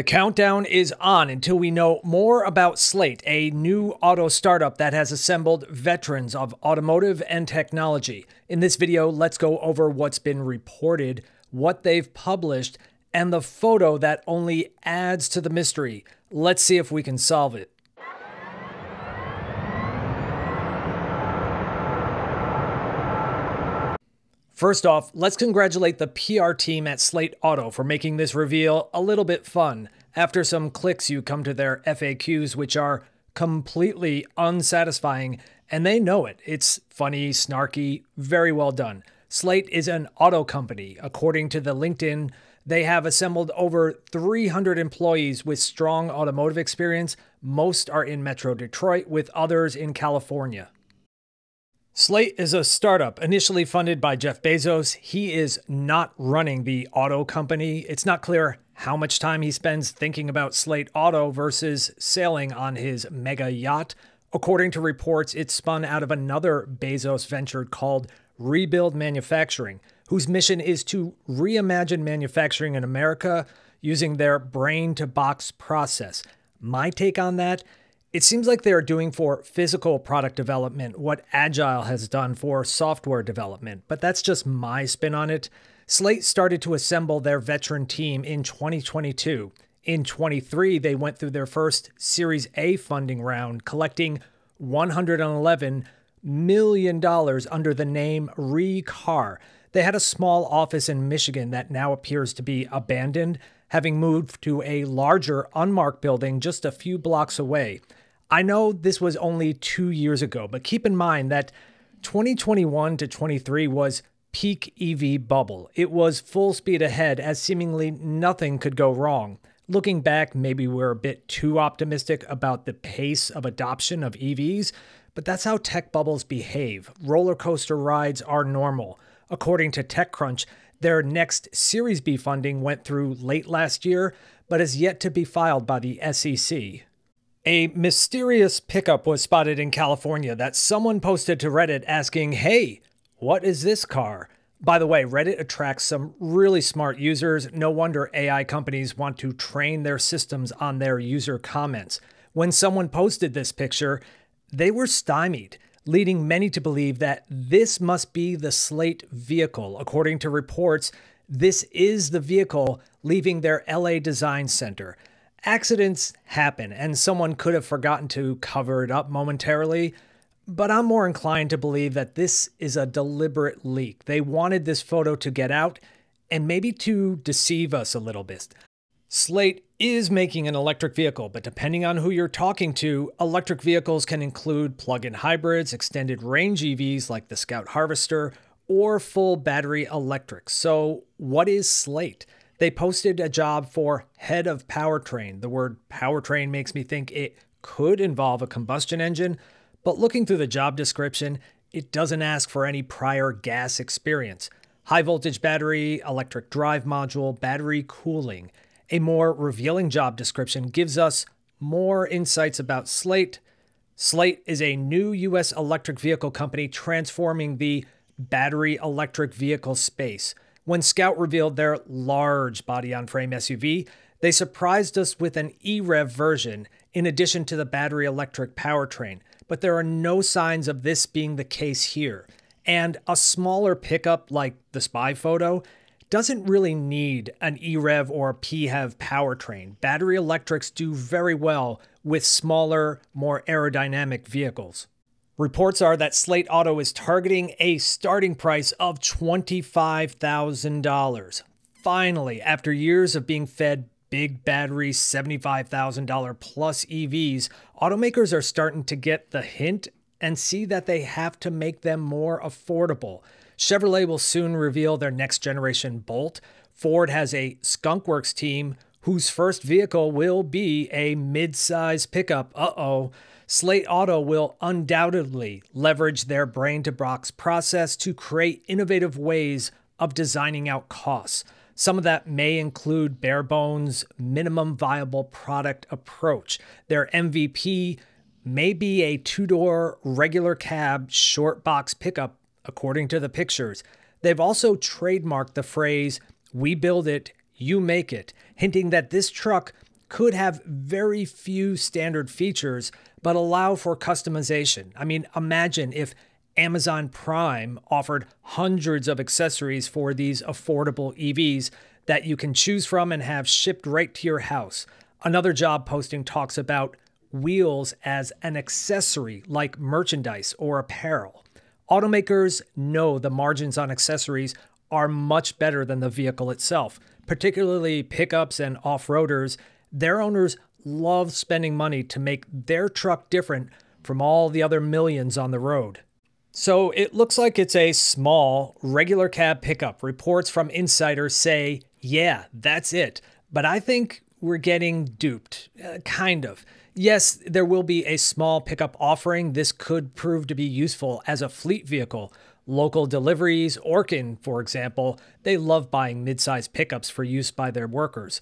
The countdown is on until we know more about Slate, a new auto startup that has assembled veterans of automotive and technology. In this video, let's go over what's been reported, what they've published, and the photo that only adds to the mystery. Let's see if we can solve it. First off, let's congratulate the PR team at Slate Auto for making this reveal a little bit fun. After some clicks, you come to their FAQs, which are completely unsatisfying, and they know it. It's funny, snarky, very well done. Slate is an auto company. According to the LinkedIn, they have assembled over 300 employees with strong automotive experience. Most are in Metro Detroit, with others in California. Slate is a startup initially funded by Jeff Bezos. He is not running the auto company. It's not clear how much time he spends thinking about Slate Auto versus sailing on his mega yacht. According to reports, it spun out of another Bezos venture called Rebuild Manufacturing, whose mission is to reimagine manufacturing in America using their brain to box process. My take on that it seems like they are doing for physical product development what Agile has done for software development, but that's just my spin on it. Slate started to assemble their veteran team in 2022. In 23, they went through their first Series A funding round, collecting $111 million under the name ReCar. They had a small office in Michigan that now appears to be abandoned, having moved to a larger, unmarked building just a few blocks away. I know this was only two years ago, but keep in mind that 2021 to 23 was peak EV bubble. It was full speed ahead as seemingly nothing could go wrong. Looking back, maybe we're a bit too optimistic about the pace of adoption of EVs, but that's how tech bubbles behave. Roller coaster rides are normal. According to TechCrunch, their next Series B funding went through late last year, but is yet to be filed by the SEC. A mysterious pickup was spotted in California that someone posted to Reddit asking, Hey, what is this car? By the way, Reddit attracts some really smart users. No wonder AI companies want to train their systems on their user comments. When someone posted this picture, they were stymied, leading many to believe that this must be the Slate vehicle. According to reports, this is the vehicle leaving their LA design center. Accidents happen, and someone could have forgotten to cover it up momentarily, but I'm more inclined to believe that this is a deliberate leak. They wanted this photo to get out and maybe to deceive us a little bit. Slate is making an electric vehicle, but depending on who you're talking to, electric vehicles can include plug in hybrids, extended range EVs like the Scout Harvester, or full battery electric. So, what is Slate? They posted a job for head of powertrain. The word powertrain makes me think it could involve a combustion engine, but looking through the job description, it doesn't ask for any prior gas experience. High voltage battery, electric drive module, battery cooling. A more revealing job description gives us more insights about Slate. Slate is a new U.S. electric vehicle company transforming the battery electric vehicle space. When Scout revealed their large body on frame SUV, they surprised us with an e-rev version in addition to the battery electric powertrain, but there are no signs of this being the case here. And a smaller pickup like the spy photo doesn't really need an e-rev or PHEV powertrain. Battery electrics do very well with smaller, more aerodynamic vehicles. Reports are that Slate Auto is targeting a starting price of $25,000. Finally, after years of being fed big battery $75,000 plus EVs, automakers are starting to get the hint and see that they have to make them more affordable. Chevrolet will soon reveal their next generation Bolt. Ford has a Skunkworks team whose first vehicle will be a mid-size pickup. Uh-oh. Slate Auto will undoubtedly leverage their brain to box process to create innovative ways of designing out costs. Some of that may include bare bones, minimum viable product approach. Their MVP may be a two door regular cab short box pickup, according to the pictures. They've also trademarked the phrase, We build it, you make it, hinting that this truck could have very few standard features, but allow for customization. I mean, imagine if Amazon Prime offered hundreds of accessories for these affordable EVs that you can choose from and have shipped right to your house. Another job posting talks about wheels as an accessory like merchandise or apparel. Automakers know the margins on accessories are much better than the vehicle itself, particularly pickups and off roaders. Their owners love spending money to make their truck different from all the other millions on the road. So it looks like it's a small, regular cab pickup. Reports from insiders say, yeah, that's it. But I think we're getting duped, uh, kind of. Yes, there will be a small pickup offering. This could prove to be useful as a fleet vehicle. Local deliveries, Orkin, for example, they love buying mid-sized pickups for use by their workers.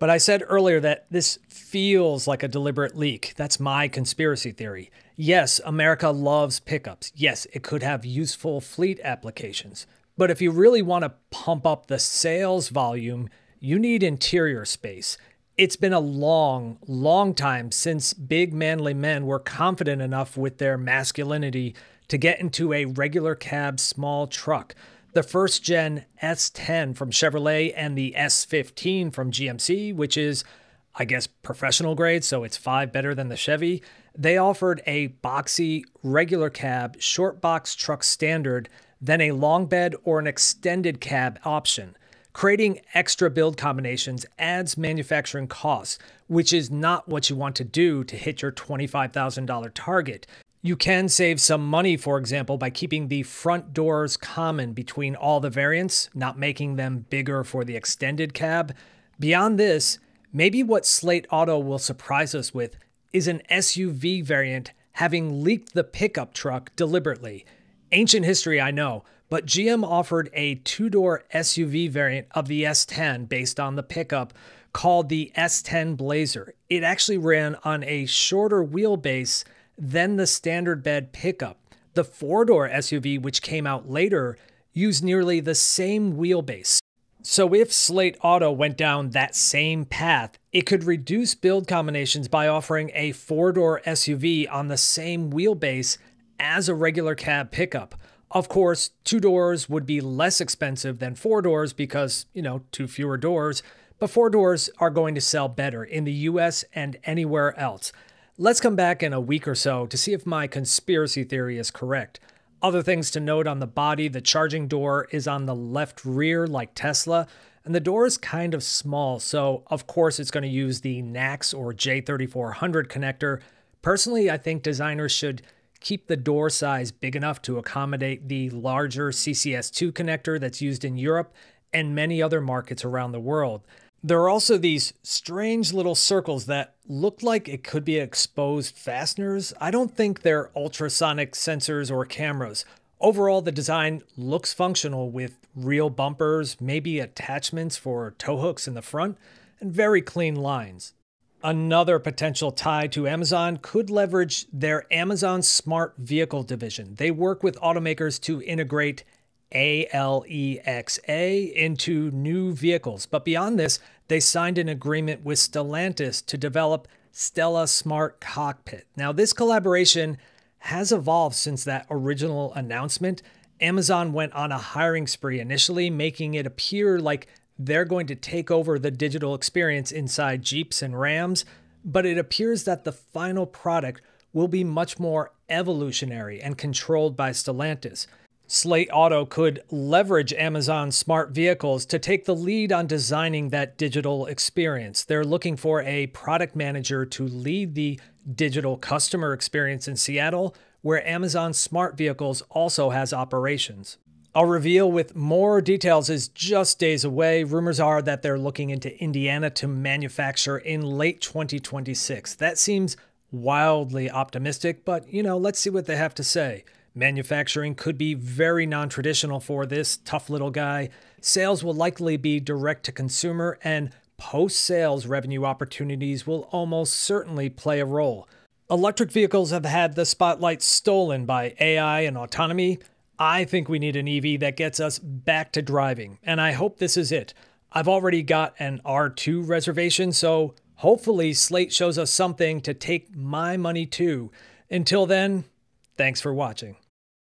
But I said earlier that this feels like a deliberate leak. That's my conspiracy theory. Yes, America loves pickups. Yes, it could have useful fleet applications. But if you really want to pump up the sales volume, you need interior space. It's been a long, long time since big manly men were confident enough with their masculinity to get into a regular cab small truck the first gen S10 from Chevrolet and the S15 from GMC, which is, I guess, professional grade, so it's five better than the Chevy. They offered a boxy, regular cab, short box truck standard, then a long bed or an extended cab option. Creating extra build combinations adds manufacturing costs, which is not what you want to do to hit your $25,000 target. You can save some money, for example, by keeping the front doors common between all the variants, not making them bigger for the extended cab. Beyond this, maybe what Slate Auto will surprise us with is an SUV variant having leaked the pickup truck deliberately. Ancient history, I know, but GM offered a two door SUV variant of the S10 based on the pickup called the S10 Blazer. It actually ran on a shorter wheelbase then the standard bed pickup. The four door SUV, which came out later, used nearly the same wheelbase. So if Slate Auto went down that same path, it could reduce build combinations by offering a four door SUV on the same wheelbase as a regular cab pickup. Of course, two doors would be less expensive than four doors because, you know, two fewer doors, but four doors are going to sell better in the US and anywhere else. Let's come back in a week or so to see if my conspiracy theory is correct. Other things to note on the body the charging door is on the left rear, like Tesla, and the door is kind of small, so of course it's going to use the NACS or J3400 connector. Personally, I think designers should keep the door size big enough to accommodate the larger CCS2 connector that's used in Europe and many other markets around the world. There are also these strange little circles that look like it could be exposed fasteners. I don't think they're ultrasonic sensors or cameras. Overall, the design looks functional with real bumpers, maybe attachments for tow hooks in the front, and very clean lines. Another potential tie to Amazon could leverage their Amazon Smart Vehicle division. They work with automakers to integrate ALEXA into new vehicles. But beyond this, they signed an agreement with Stellantis to develop STLA Smart Cockpit. Now, this collaboration has evolved since that original announcement. Amazon went on a hiring spree initially, making it appear like they're going to take over the digital experience inside Jeeps and Rams, but it appears that the final product will be much more evolutionary and controlled by Stellantis. Slate Auto could leverage Amazon's smart vehicles to take the lead on designing that digital experience. They're looking for a product manager to lead the digital customer experience in Seattle, where Amazon Smart Vehicles also has operations. A reveal with more details is just days away. Rumors are that they're looking into Indiana to manufacture in late 2026. That seems wildly optimistic, but you know, let's see what they have to say. Manufacturing could be very non traditional for this tough little guy. Sales will likely be direct to consumer, and post sales revenue opportunities will almost certainly play a role. Electric vehicles have had the spotlight stolen by AI and autonomy. I think we need an EV that gets us back to driving, and I hope this is it. I've already got an R2 reservation, so Hopefully, Slate shows us something to take my money to. Until then, thanks for watching.